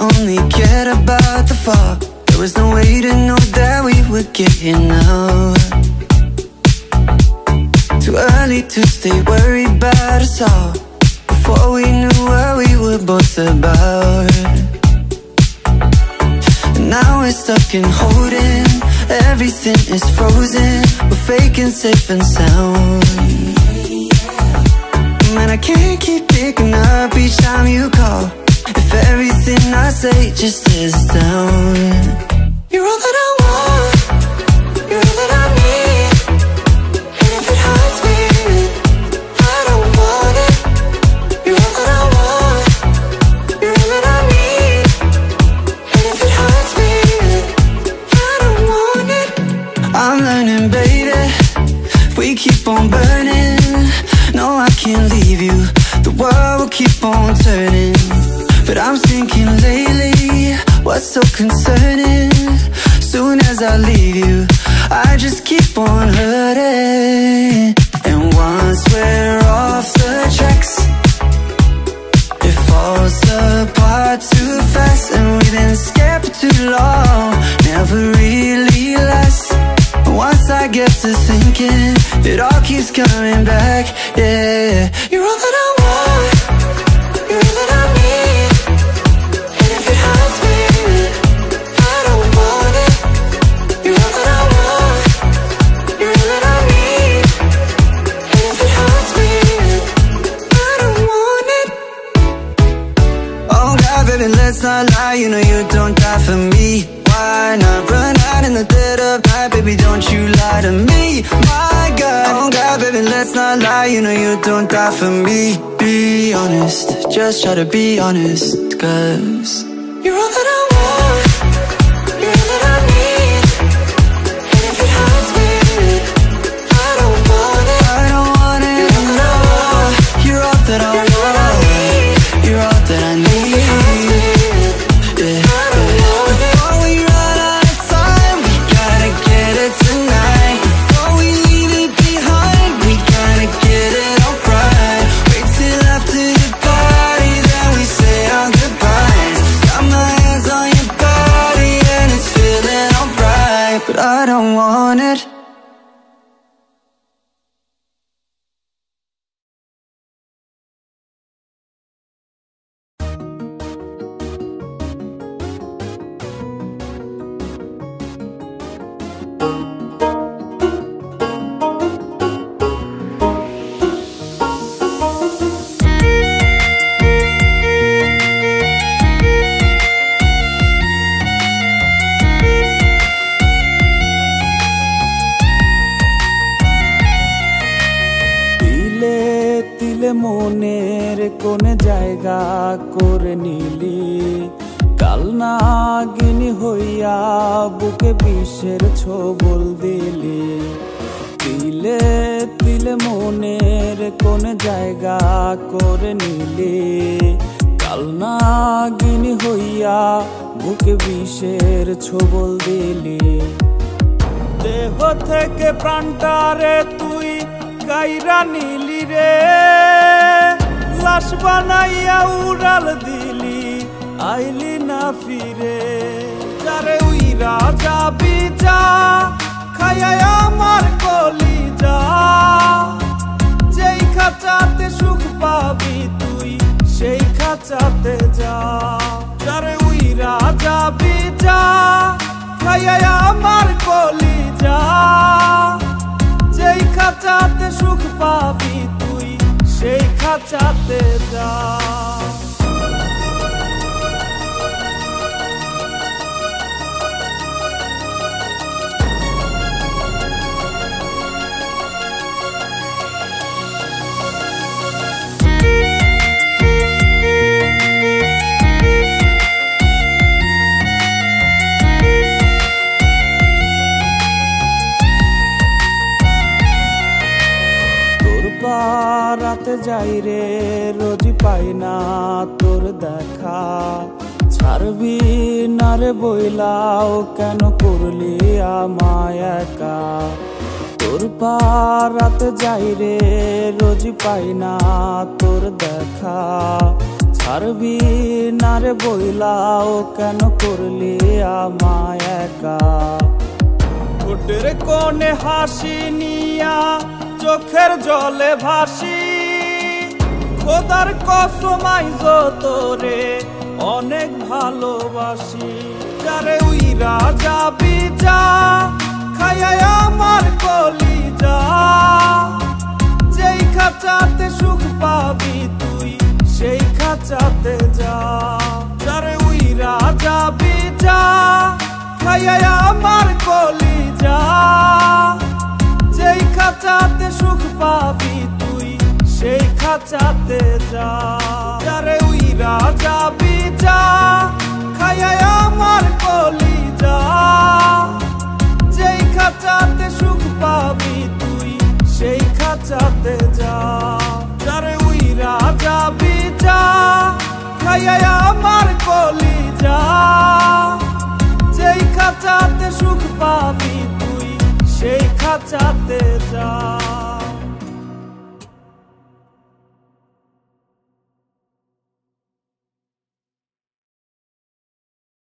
only cared about the fall. There was no way to know that we would get here now Too early to stay worried about us all. Before we knew what we were both about. And now we're stuck in holding. Everything is frozen. We're faking safe and sound. Man, I can't keep picking up each time you call If everything I say just is down. You're all that I want. You're all that I need. And if it hurts me, I don't want it. You're all that I want. You're all that I need. And if it hurts me, I don't want it. I'm learning, baby. We keep on burning. No, I can't leave you. The world will keep on turning But I'm thinking lately What's so concerning? Soon as I leave you I just keep on hurting. And once we're off the tracks It falls apart baby, let's not lie. You know you don't die for me. Why not run out in the dead of night? Baby, don't you lie to me. My God, oh God, baby, let's not lie. You know you don't die for me. Be honest, just try to be honest Cause You're all that I want মনের কোন জায়গা করে নিলি। কাল নাগিনী হইয়া বুকে বিষের ছোবল দিলি। তিলে তিলে মনের কোন জায়গা করে নিলি। কাল নাগিনী হইয়া বুকে বিষের ছোবল দিলি। দেহ থেকে প্রাণটারে তুই কাইরা নিলি রে। লাশ বানাইয়া উড়াল দিলি, আইলি না ফিরে। যারে উইরা যাবি যা, খাইয়া আমার কলি যা যেই খাঁচাতে সুখ পাবি তুই, সেই খাঁচাতে যা। যারে উইরা যাবি যা, খাইয়া আমার কলি যা যেই খাঁচাতে সুখ পাবি তুই সেই খাঁচাতে যা। পারাতে যাই রে, রোজ পাই না তোর দেখা। ছাড়বি না রে বইলাও কেন করলি আমায় একা? তোর পারাতে যাই রে, রোজ পাই না তোর দেখা। ছাড়বি না রে বইলাও কেন করলি আমায় একা? ঠোঁটের কোণে হাসি নিয়া, চোখের জলে ভাসি খোদার কসমাই তোরে, অনেক ভালোবাসি। যারে উইরা যাবি যা খায়ায় আমার কলি যা যেই খাঁচাতে সুখ পাবি তুই, সেই খাঁচাতে যা। যারে উইরা যাবি যা খায়ায় আমার কলি যা যেই খাঁচাতে সুখ পাবি তুই সেই খাঁচাতে যা। যারে উইরা যাবি যা খায়ায় আমার কলি যা যেই খাঁচাতে সুখ পাবি তুই, সেই খাঁচাতে যা। যারে উইরা যাবি যা খায়ায় আমার কলি যা যেই খাঁচাতে সুখ পাবি তুই, সেই খাঁচাতে যা।